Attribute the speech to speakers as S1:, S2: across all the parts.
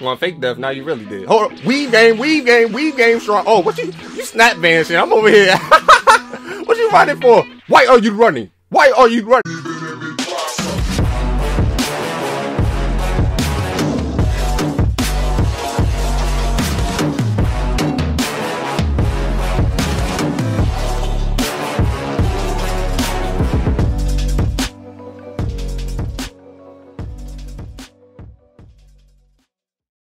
S1: Want fake death? Now you really did. Hold on. Weave game, weave game, weave game strong. Oh, what you you snap vanishing? I'm over here. what you running for? Why are you running? Why are you running?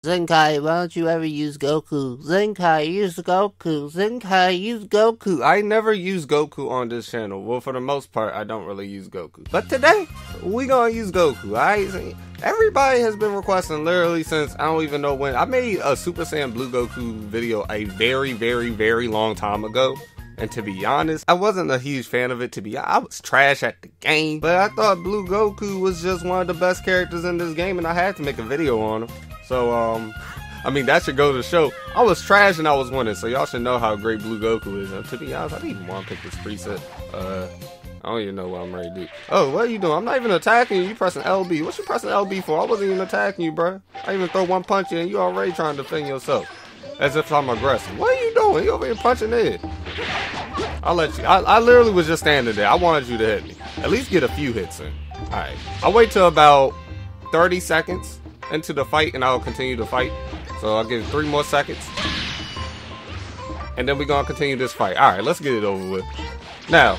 S2: Zenkai, why don't you ever use Goku? Zenkai, use Goku. Zenkai, use Goku.
S1: I never use Goku on this channel. Well, for the most part, I don't really use Goku. But today, we gonna use Goku. I everybody has been requesting literally since I don't even know when. I made a Super Saiyan Blue Goku video a very, very, very long time ago. And to be honest, I wasn't a huge fan of it. To be, I was trash at the game. But I thought Blue Goku was just one of the best characters in this game, and I had to make a video on him. So, um, I mean, that should go to show. I was trash and I was winning, so y'all should know how great Blue Goku is. And to be honest, I didn't even want to pick this preset. Uh, I don't even know what I'm ready to do. Oh, what are you doing? I'm not even attacking you. You pressing LB. What you pressing LB for? I wasn't even attacking you, bro. I even throw one punch in. and You already trying to defend yourself. As if I'm aggressive. What are you doing? You over here punching in. I'll let you. I, I literally was just standing there. I wanted you to hit me. At least get a few hits in. Alright. I'll wait till about 30 seconds into the fight and I'll continue to fight. So I'll give it three more seconds. And then we're gonna continue this fight. Alright, let's get it over with. Now,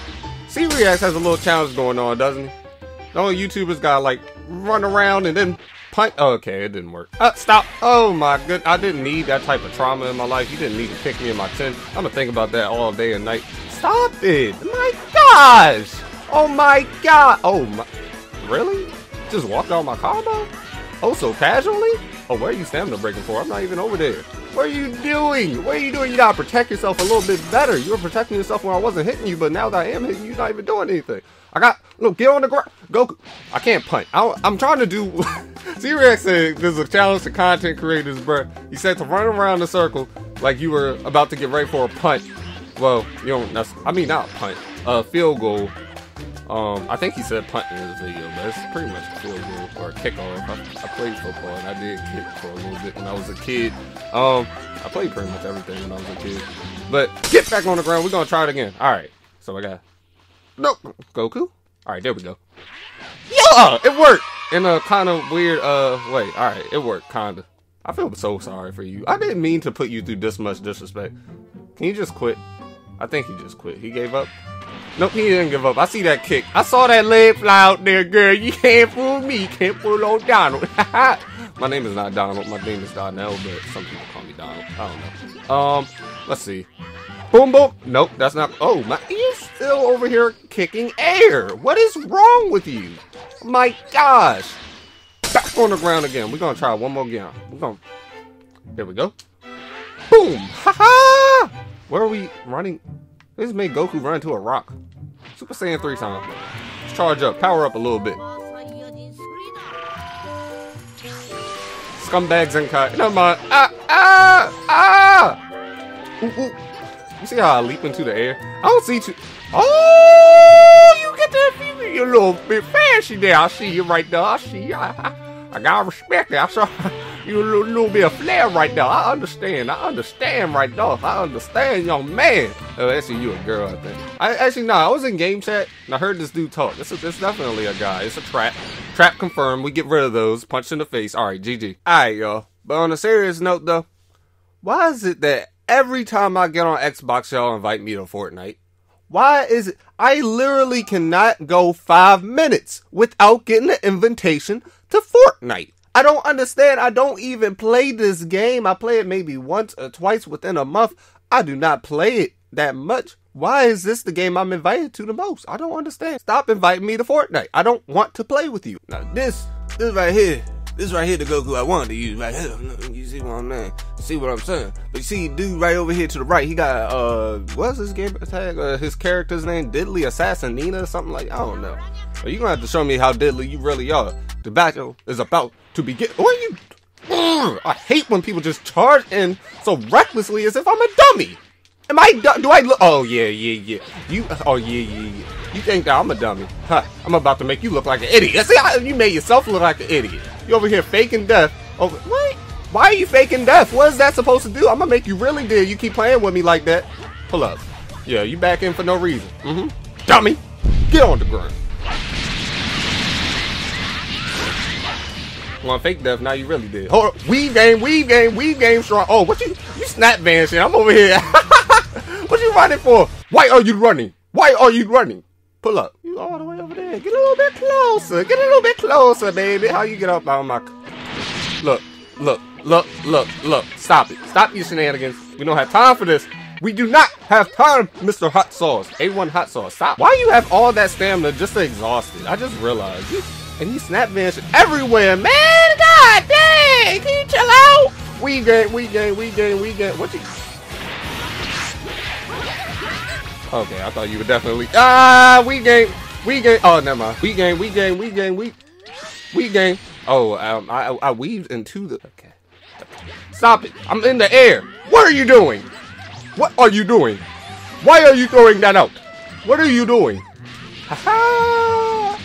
S1: C-Reacts has a little challenge going on, doesn't he? The only YouTubers gotta like run around and then punch. Oh, okay, it didn't work. Uh, stop. Oh my good. I didn't need that type of trauma in my life. You didn't need to kick me in my chin. I'm gonna think about that all day and night. Stop it. My gosh. Oh my god. Oh my. Really? Just walked out my combo? Oh, so casually? Oh, where are you stamina breaking for? I'm not even over there. What are you doing? What are you doing? You gotta protect yourself a little bit better. You were protecting yourself when I wasn't hitting you, but now that I am hitting you, you're not even doing anything. I got, look, get on the ground. Go. I can't punch. I, am trying to do. C-Rex said there's a challenge to content creators, bro. He said to run around the circle like you were about to get ready for a punch. Well, you don't, I mean, not a punch, a field goal um, I think he said punt in his video, but it's pretty much a field goal or a kickoff. I, I, played football and I did kick for a little bit when I was a kid. Um, I played pretty much everything when I was a kid. But get back on the ground. We're gonna try it again. All right. So I got nope Goku. All right, there we go. Yeah, it worked in a kind of weird uh way. All right, it worked kinda. I feel so sorry for you. I didn't mean to put you through this much disrespect. Can you just quit? I think he just quit. He gave up. Nope, he didn't give up. I see that kick. I saw that leg fly out there, girl. You can't fool me. You can't fool old Donald. my name is not Donald. My name is Donnell, but some people call me Donald. I don't know. Um, let's see. Boom, boom. Nope, that's not. Oh, my. You're still over here kicking air. What is wrong with you? My gosh. Back on the ground again. We're going to try one more game. We're going to. There we go. Boom. Ha ha. Where are we running? This made Goku run into a rock. Super Saiyan 3 time. Let's charge up, power up a little bit. Scumbags Zenkai. Never mind. Ah, ah, ah! Ooh, ooh. You see how I leap into the air? I don't see you. Oh, you get that feeling. You're a little bit fancy there. I see you right there. I see you. I, I gotta respect it. I saw you a little, bit of flair right there. I understand. I understand right there. I understand, young man. Oh, actually, you a girl, I think. I actually no. I was in game chat and I heard this dude talk. This is this definitely a guy. It's a trap. Trap confirmed. We get rid of those. Punch in the face. All right, GG. All right, y'all. But on a serious note, though, why is it that every time I get on Xbox, y'all invite me to Fortnite? Why is it? I literally cannot go five minutes without getting an invitation to Fortnite. I don't understand. I don't even play this game. I play it maybe once or twice within a month. I do not play it that much. Why is this the game I'm invited to the most? I don't understand. Stop inviting me to Fortnite. I don't want to play with you. Now this, this right here this right here the Goku I wanted to use right here. You see what I'm saying? see what I'm saying? But you see, dude right over here to the right, he got uh, what's his game tag? Uh, his character's name, Diddly Assassinina, or something like. I don't know. But you gonna have to show me how diddly you really are. The battle is about to begin. What are you? I hate when people just charge in so recklessly as if I'm a dummy. Am I? Do I look? Oh yeah, yeah, yeah. You? Oh yeah, yeah, yeah. You think that I'm a dummy? Huh? I'm about to make you look like an idiot. See, how you made yourself look like an idiot. You over here faking death. Over what? Why are you faking death? What is that supposed to do? I'm gonna make you really dead. You keep playing with me like that. Pull up. Yeah, you back in for no reason. Mm-hmm. Dummy. Get on the ground. Want fake death? Now you really did. Hold up. Weave game, weave game, weave game strong. Oh, what you you snap vanishing? I'm over here. what you running for? Why are you running? Why are you running? Pull up. You all the way over there. Get a little bit closer. Get a little bit closer, baby. How you get up on my Look, look, look, look, look. Stop it. Stop your shenanigans. We don't have time for this. We do not have time, Mr. Hot Sauce. A1 Hot Sauce. Stop. Why you have all that stamina just to exhaust it? I just realized. And you snap vanish everywhere, man. God dang. Can you chill out? We game, we game, we game, we game. What you... Okay, I thought you would definitely... Ah, we game, we game. Oh, never mind. We game, we game, we game, we... We game. Oh, um, I, I weaved into the... Okay. Stop it. I'm in the air. What are you doing? What are you doing? Why are you throwing that out? What are you doing? I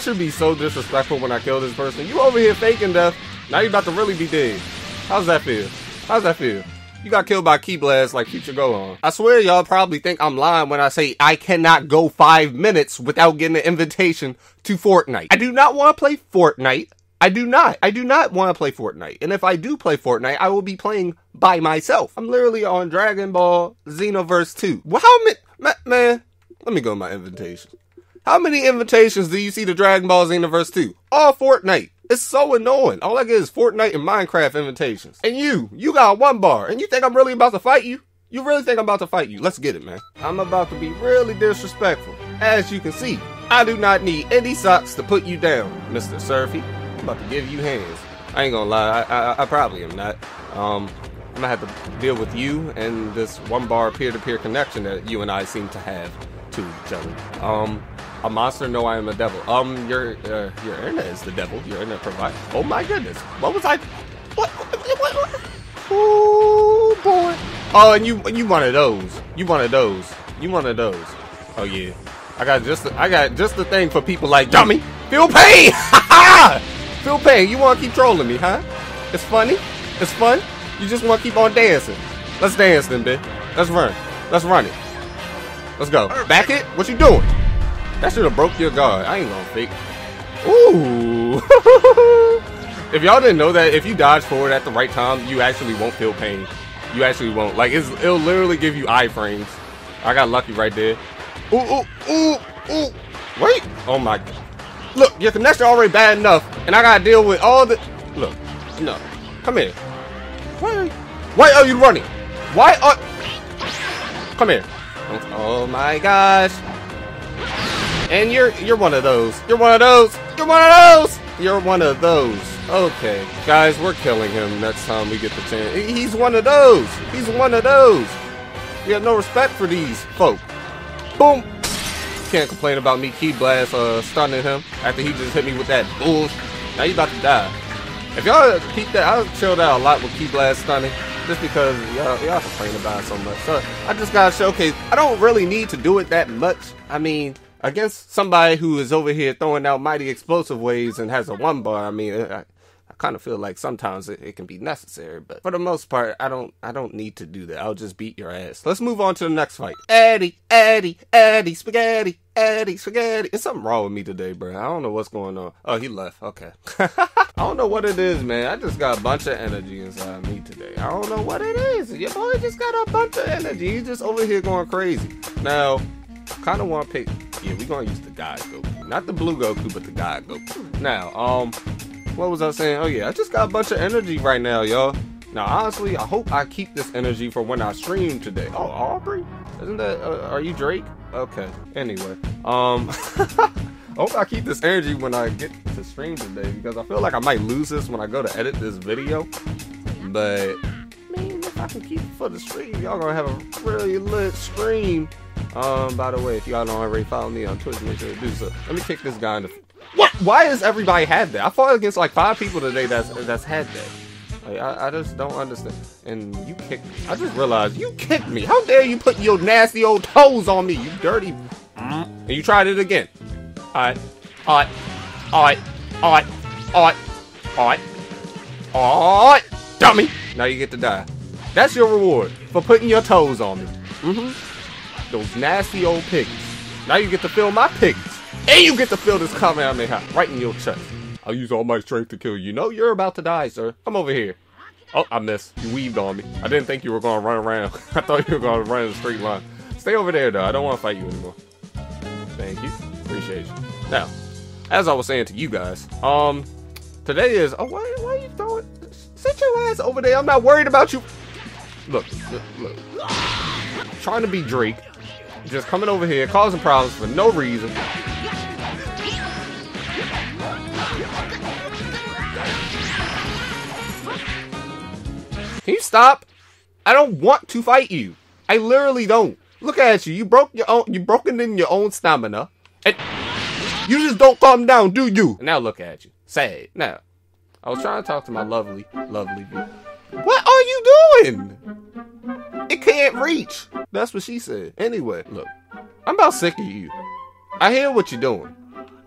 S1: should be so disrespectful when I kill this person. You over here faking death. Now you about to really be dead. How's that feel? How's that feel? You got killed by Key like Future Gohan. I swear y'all probably think I'm lying when I say I cannot go five minutes without getting an invitation to Fortnite. I do not want to play Fortnite. I do not. I do not want to play Fortnite. And if I do play Fortnite, I will be playing by myself. I'm literally on Dragon Ball Xenoverse 2. Well, how many, man, let me go my invitation. How many invitations do you see to Dragon Ball Xenoverse 2? All Fortnite. It's so annoying. All I get is Fortnite and Minecraft invitations. And you, you got one bar, and you think I'm really about to fight you? You really think I'm about to fight you? Let's get it, man. I'm about to be really disrespectful. As you can see, I do not need any socks to put you down, Mr. Surfy. I'm about to give you hands. I ain't gonna lie, I, I, I probably am not. Um, I'm gonna have to deal with you and this one bar peer-to-peer connection that you and I seem to have to each other. Um, a monster? No, I am a devil. Um, your uh, your internet is the devil. Your internet provider. Oh my goodness. What was I? What? what, what, what? Oh boy. Oh, and you you one of those. You one of those. You one of those. Oh yeah. I got just I got just the thing for people like dummy. Feel pain. Feel pain. You want to keep trolling me, huh? It's funny. It's fun. You just want to keep on dancing. Let's dance then, bitch. Let's run. Let's run it. Let's go. Back it. What you doing? That should have broke your guard. I ain't gonna fake. Ooh. if y'all didn't know that, if you dodge forward at the right time, you actually won't feel pain. You actually won't. Like, it'll literally give you iframes. I got lucky right there. Ooh, ooh, ooh, ooh. Wait. Oh my god. Look, your connection already bad enough, and I gotta deal with all the. Look, no. Come here. Why? Why are you running? Why are? Come here. Oh my gosh. And you're you're one of those. You're one of those. You're one of those. You're one of those. Okay, guys, we're killing him next time we get the chance. He's one of those. He's one of those. We have no respect for these folk. Boom. Can't complain about me ki blast uh, stunning him after he just hit me with that bull. Now you about to die. If y'all keep that, I chilled out a lot with ki blast stunning just because y'all y'all complain about so much. So I just gotta showcase. I don't really need to do it that much. I mean, against somebody who is over here throwing out mighty explosive waves and has a one bar, I mean, I, I kind of feel like sometimes it, it, can be necessary, but for the most part, I don't, I don't need to do that. I'll just beat your ass. Let's move on to the next fight. Eddie, Eddie, Eddie, spaghetti, Eddie, spaghetti. It's something wrong with me today, bro. I don't know what's going on. Oh, he left. Okay. I don't know what it is, man. I just got a bunch of energy inside me today. I don't know what it is. Your boy just got a bunch of energy. He's just over here going crazy. Now, I kind of want to pick. Yeah, we gonna use the God Goku, not the blue Goku, but the God Goku. Now, um, what was I saying? Oh yeah, I just got a bunch of energy right now, y'all. Now, honestly, I hope I keep this energy for when I stream today. Oh, Aubrey, isn't that? Uh, are you Drake? Okay. Anyway, um. I hope I keep this energy when I get to stream today because I feel like I might lose this when I go to edit this video. But man, if I can keep it for the stream, y'all gonna have a really lit stream um, by the way, if y'all don't already follow me on Twitter, make sure to do so. Let me kick this guy in the. What? Why does everybody had that? I fought against like five people today that's that's had that. Like, I, I just don't understand. And you kicked me. I just realized you kicked me. How dare you put your nasty old toes on me, you dirty. And you tried it again. Alright. Alright. Alright. Alright. Alright. Alright. Oh, dummy! Now you get to die. That's your reward for putting your toes on me. Mm-hmm. Those nasty old piggies. Now you get to feel my piggies. And you get to feel this Kamehameha right in your chest. I'll use all my strength to kill you. No, you're about to die, sir. Come over here. Oh, I missed. You weaved on me. I didn't think you were going to run around. I thought you were going to run in a straight line. Stay over there, though. I don't want to fight you anymore. Thank you. Appreciate you. Now, as I was saying to you guys, um, today is... Oh, why, why are you throwing... Sit your ass over there. I'm not worried about you. Look, look, look. Trying to be Drake. Just coming over here, causing problems for no reason. Can you stop? I don't want to fight you. I literally don't. Look at you. You broke your own. You broken in your own stamina, and you just don't calm down, do you? Now look at you. Sad. Now, I was trying to talk to my lovely, lovely. What are you doing? It can't reach. That's what she said. Anyway, look, I'm about sick of you. I hear what you're doing.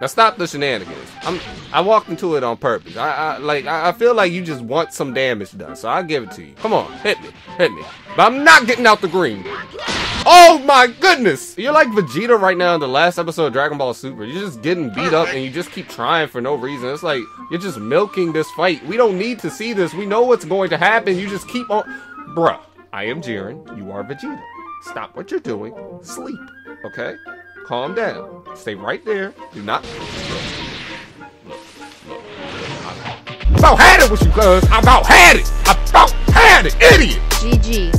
S1: Now stop the shenanigans. I'm I walked into it on purpose. I, I like I, feel like you just want some damage done, so I'll give it to you. Come on, hit me, hit me. But I'm not getting out the green. Oh my goodness! You're like Vegeta right now in the last episode of Dragon Ball Super. You're just getting beat up and you just keep trying for no reason. It's like you're just milking this fight. We don't need to see this. We know what's going to happen. You just keep on. Bruh, I am Jiren. You are Vegeta. Stop what you're doing. Sleep. Okay? Calm down. Stay right there. Do not. I about had it with you, cuz. I about had it. I about had it, idiot.
S3: GG.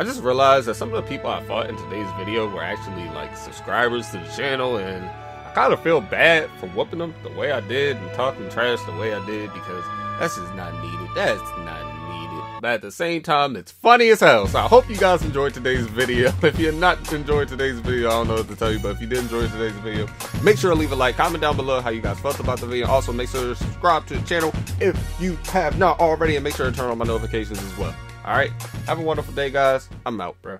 S1: I just realized that some of the people I fought in today's video were actually like subscribers to the channel, and I kind of feel bad for whooping them the way I did and talking trash the way I did because that's just not needed. That's not. But at the same time, it's funny as hell. So I hope you guys enjoyed today's video. If you're not enjoying today's video, I don't know what to tell you. But if you did enjoy today's video, make sure to leave a like, comment down below how you guys felt about the video. Also, make sure to subscribe to the channel if you have not already, and make sure to turn on my notifications as well. All right. Have a wonderful day, guys. I'm out, bro.